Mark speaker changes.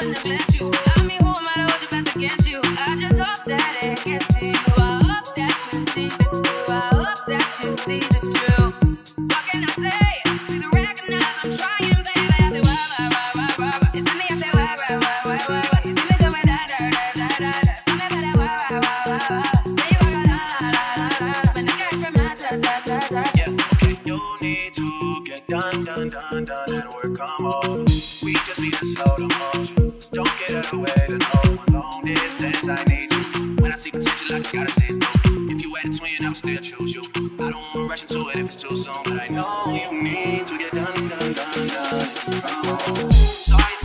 Speaker 1: never neglect. Come over. We just need a slow the motion. Don't get out of the way to no one long distance. I need you. When I see potential, I just gotta it through. If you had a twin, I would still choose you. I don't wanna rush into it if it's too soon, but I know you need to get done, done, done, done. Sorry